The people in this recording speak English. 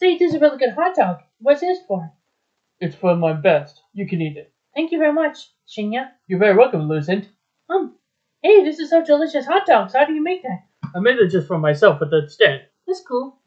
Say, this is a really good hot dog. What's this for? It's for my best. You can eat it. Thank you very much, Shinya. You're very welcome, Lucent. Um, hey, this is so delicious hot dogs. How do you make that? I made it just for myself, but that's dead. That's cool.